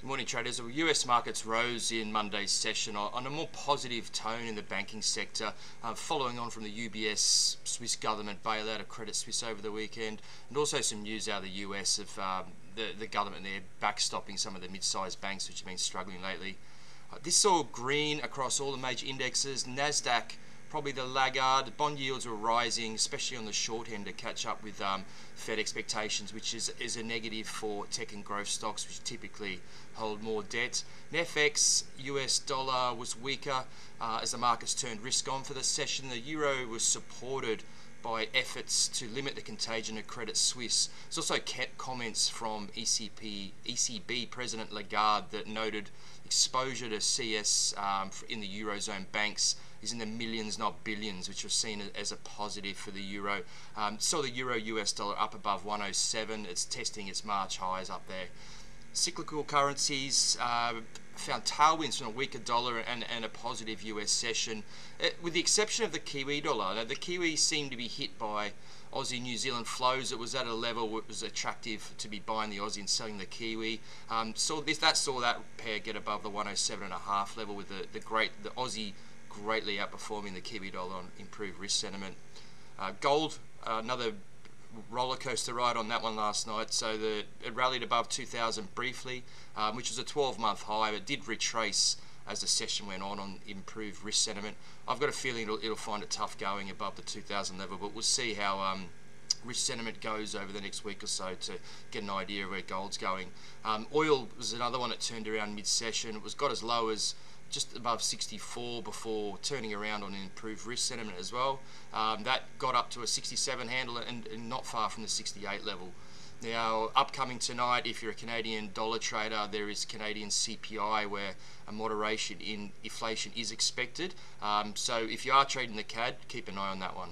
Good morning, traders. The US markets rose in Monday's session on a more positive tone in the banking sector, uh, following on from the UBS Swiss government bailout of Credit Suisse over the weekend, and also some news out of the US of um, the, the government there backstopping some of the mid sized banks which have been struggling lately. Uh, this saw green across all the major indexes. NASDAQ probably the laggard. Bond yields were rising, especially on the short end to catch up with um, Fed expectations, which is, is a negative for tech and growth stocks, which typically hold more debt. FX US dollar was weaker uh, as the markets turned risk on for the session. The euro was supported by efforts to limit the contagion of Credit Suisse. It's also kept comments from ECP, ECB President Lagarde that noted exposure to CS um, in the Eurozone banks is in the millions, not billions, which was seen as a positive for the euro. Um, saw the euro US dollar up above 107. It's testing its March highs up there. Cyclical currencies uh, found tailwinds from a weaker dollar and, and a positive US session, it, uh, with the exception of the Kiwi dollar. Now, the Kiwi seemed to be hit by Aussie New Zealand flows. It was at a level it was attractive to be buying the Aussie and selling the Kiwi. Um, so this that saw that pair get above the 107 and a half level with the, the great the Aussie greatly outperforming the Kiwi dollar on improved risk sentiment. Uh, gold, uh, another roller coaster ride on that one last night. So the, it rallied above 2,000 briefly, um, which was a 12 month high, but did retrace as the session went on on improved risk sentiment. I've got a feeling it'll, it'll find it tough going above the 2,000 level, but we'll see how um, risk sentiment goes over the next week or so to get an idea of where gold's going. Um, oil was another one that turned around mid-session. It was got as low as just above 64 before turning around on improved risk sentiment as well. Um, that got up to a 67 handle and, and, not far from the 68 level. Now, upcoming tonight, if you're a Canadian dollar trader, there is Canadian CPI where a moderation in inflation is expected. Um, so if you are trading the CAD, keep an eye on that one.